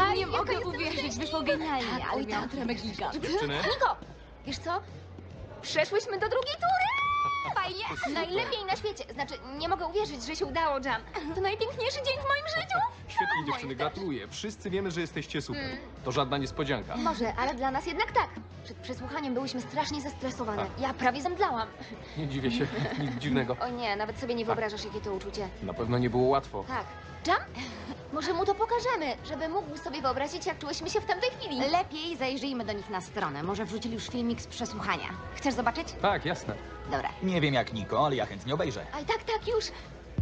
A, Nie mogę uwierzyć, wyszło genialnie, Tak, ale tremę gigant. Dziewczyny? Niko, wiesz co? Przeszłyśmy do drugiej tury! Fajnie! Najlepiej na świecie. Znaczy, nie mogę uwierzyć, że się udało, Jam. To najpiękniejszy dzień w moim życiu. Świetnie, dziewczyny, gratuluję. Wszyscy wiemy, że jesteście super. Mm. To żadna niespodzianka. Może, ale dla nas jednak tak. Przed przesłuchaniem byłyśmy strasznie zestresowane. Tak. Ja prawie zemdlałam. Nie dziwię się, nic dziwnego. O nie, nawet sobie nie wyobrażasz, jakie to uczucie. Na pewno nie było łatwo. Tak. Jam? Może mu to pokażemy, żeby mógł sobie wyobrazić, jak czułyśmy się w tamtej chwili. Lepiej zajrzyjmy do nich na stronę. Może wrzucili już filmik z przesłuchania. Chcesz zobaczyć? Tak, jasne. Dobra. Nie wiem jak Niko, ale ja chętnie obejrzę. Aj, tak, tak, już.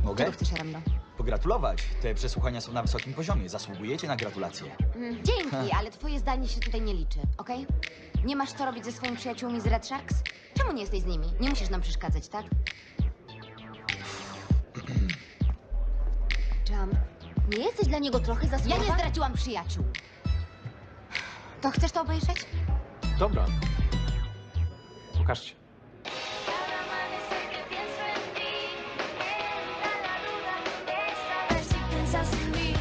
Mogę? Czego chcesz, Remno? Pogratulować. Te przesłuchania są na wysokim poziomie. Zasługujecie na gratulacje. Mm. Dzięki, ale twoje zdanie się tutaj nie liczy, okej? Nie masz co robić ze swoimi przyjaciółmi z Red Sharks? Czemu nie jesteś z nimi? Nie musisz nam przeszkadzać, tak? Jam, nie jesteś dla niego trochę za Ja nie zdradziłam przyjaciół. To chcesz to obejrzeć? Dobra. Pokażcie. princess me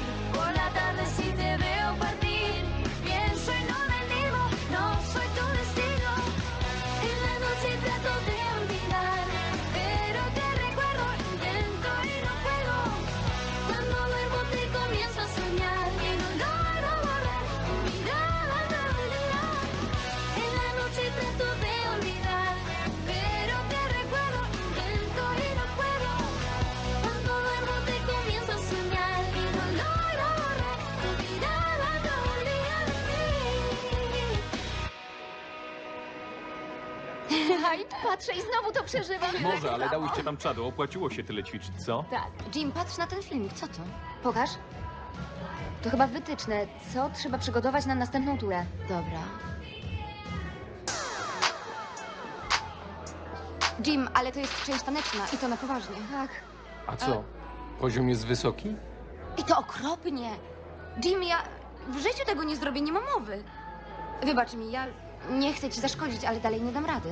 Aj, patrzę i znowu to przeżywam. Może, ale dałyście tam czadu. Opłaciło się tyle ćwiczyć, co? Tak. Jim, patrz na ten filmik, co to? Pokaż. To chyba wytyczne. Co trzeba przygotować na następną turę? Dobra. Jim, ale to jest część taneczna i to na poważnie. Tak. A co? Poziom jest wysoki? I to okropnie. Jim, ja w życiu tego nie zrobię, nie ma mowy. Wybacz mi, ja nie chcę ci zaszkodzić, ale dalej nie dam rady.